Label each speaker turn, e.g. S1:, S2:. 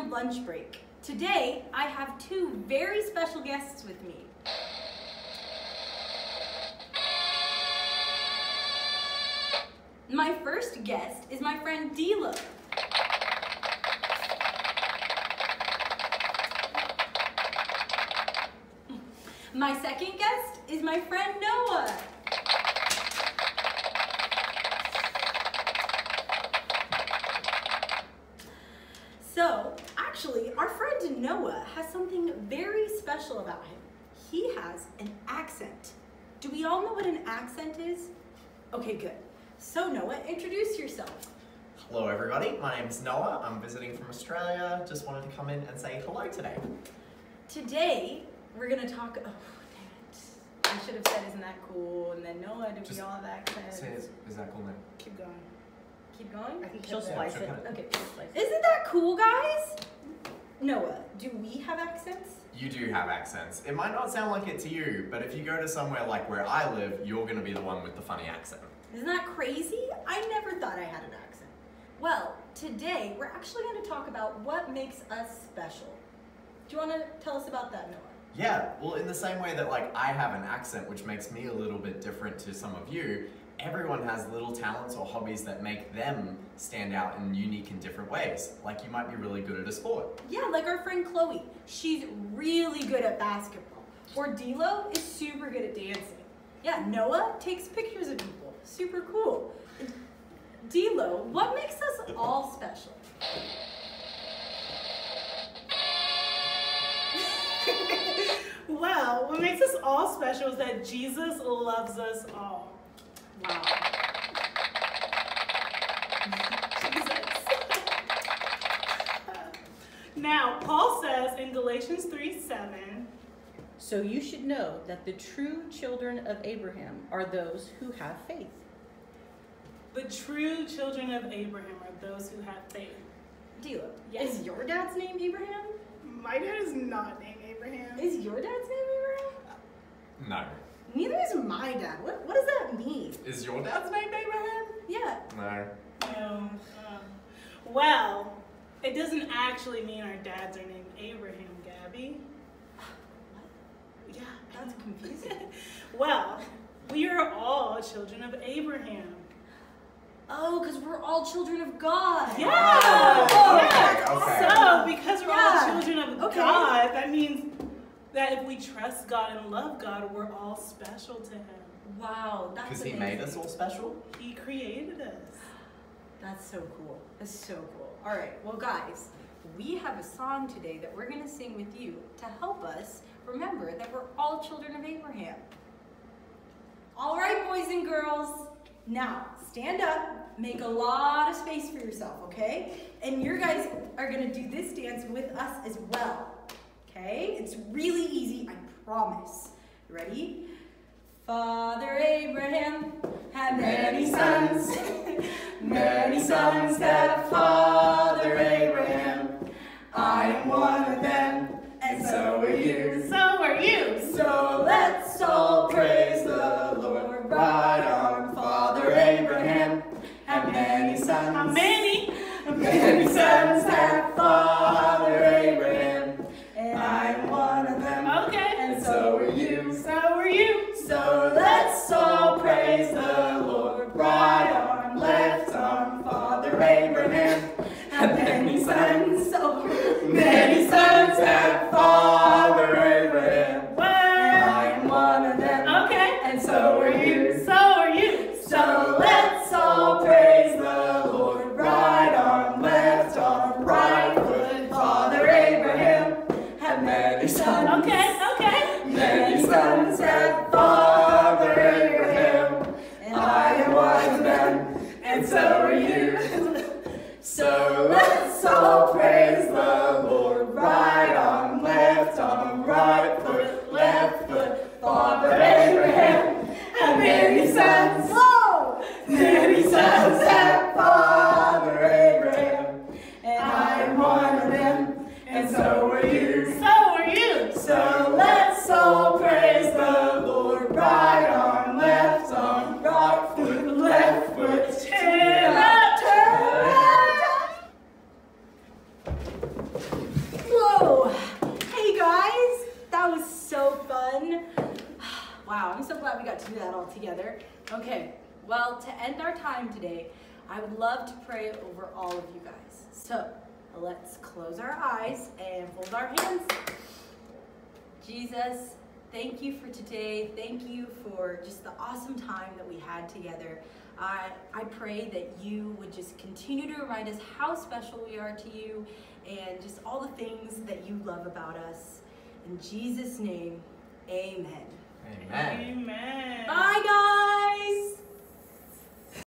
S1: lunch break. Today, I have two very special guests with me. My first guest is my friend Dila. My second guest is my friend Noah. So, actually, our friend Noah has something very special about him. He has an accent. Do we all know what an accent is? Okay, good. So, Noah, introduce yourself.
S2: Hello everybody, my name is Noah. I'm visiting from Australia. Just wanted to come in and say hello today.
S1: Today, we're gonna talk. Oh, damn it. I should have said, Isn't that cool? And then, Noah, do
S2: Just
S1: we all have accents?
S2: Say, is, is that cool name?
S3: Keep going.
S1: Keep going?
S3: I think
S4: She'll
S3: that's
S4: splice
S2: she'll
S4: it.
S2: cut it.
S4: Okay, she'll splice it.
S1: Isn't that cool, guys? Noah, do we have accents?
S2: You do have accents. It might not sound like it to you, but if you go to somewhere like where I live, you're gonna be the one with the funny accent.
S1: Isn't that crazy? I never thought I had an accent. Well, today we're actually going to talk about what makes us special. Do you want to tell us about that, Noah?
S2: Yeah, well, in the same way that like I have an accent which makes me a little bit different to some of you, everyone has little talents or hobbies that make them stand out in unique and different ways. Like you might be really good at a sport.
S1: Yeah, like our friend Chloe. She's really good at basketball. Or D'Lo is super good at dancing. Yeah, Noah takes pictures of people. Super cool. D'Lo, what makes us all special?
S3: Well, what makes us all special is that Jesus loves us all.
S1: Wow.
S3: Now, Paul says in Galatians 3 7,
S4: So you should know that the true children of Abraham are those who have faith.
S3: the true children of Abraham are those who have faith.
S1: Dila,
S3: Yes.
S1: is your dad's name Abraham?
S3: My dad is not named Abraham.
S1: Is your dad's name Abraham?
S2: No.
S1: Neither is my dad. What, what does that mean?
S2: Is your dad's name Abraham?
S1: Yeah.
S2: No.
S3: No. Um, well, it doesn't actually mean our dads are named Abraham, Gabby.
S1: What?
S3: Yeah,
S1: That's confusing.
S3: Well, we are all children of Abraham.
S1: Oh, because we're all children of God.
S3: Yeah.
S1: Oh,
S3: yeah.
S2: okay, okay.
S3: So, because we're
S1: Yeah.
S3: all children of
S1: Okay.
S3: God, that means that if we trust God and love God, we're all special to Him.
S1: Wow, that's
S2: Because he
S1: amazing.
S2: made us all special?
S3: He created us.
S1: That's so cool. That's so cool. All right, well, guys, we have a song today that we're going to sing with you to help us remember that we're all children of Abraham. All right, boys and girls, now stand up, make a lot of space for yourself, okay? And your guys are going to do this dance with us as well, okay? It's really easy, I promise. You ready? Father Abraham had many sons, many sons that Father Abraham. I am one of them, and so are you.
S3: So are you.
S1: So let's all praise the Lord. Right arm, Father Abraham had many sons.
S3: How many?
S1: Many sons had Father So let's all praise the Lord. Right arm, left arm, Father Abraham had many sons. So Father Abraham and many sons.
S3: Whoa!
S1: Mary's sons and Father Abraham. And I'm one of them, and so are you. Okay, well, to end our time today, I would love to pray over all of you guys. So let's close our eyes and fold our hands. Jesus, thank you for today. Thank you for just the awesome time that we had together. I, I pray that you would just continue to remind us how special we are to you and just all the things that you love about us. In Jesus' name, amen.
S2: Amen.
S3: Amen.
S1: Bye, guys!